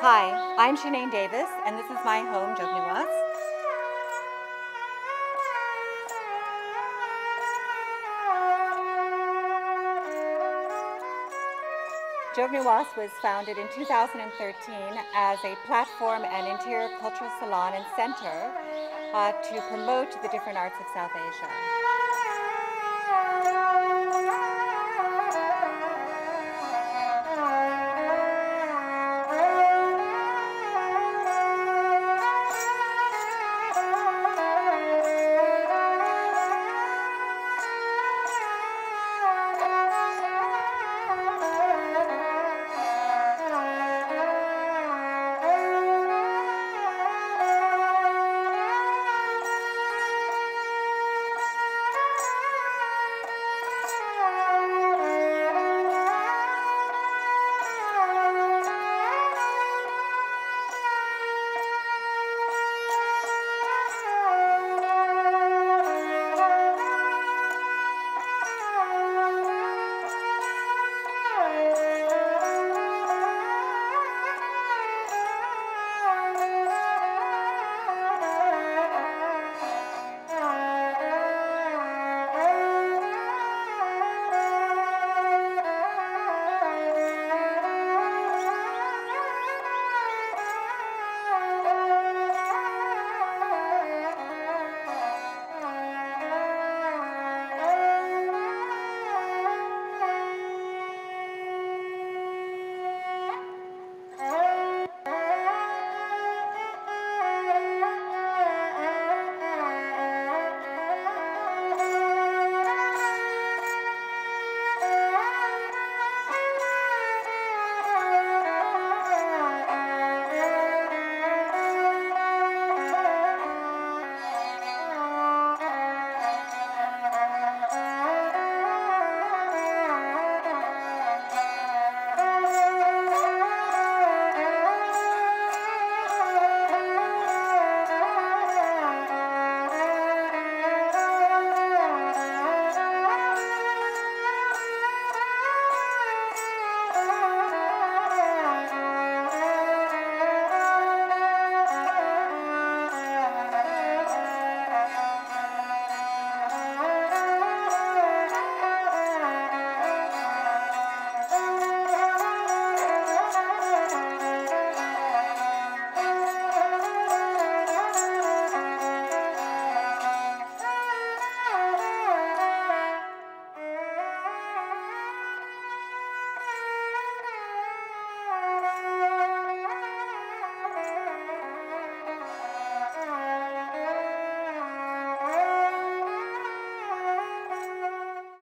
Hi, I'm Shanane Davis, and this is my home, Jog Niwas. Jogniwas was founded in 2013 as a platform and interior cultural salon and center uh, to promote the different arts of South Asia.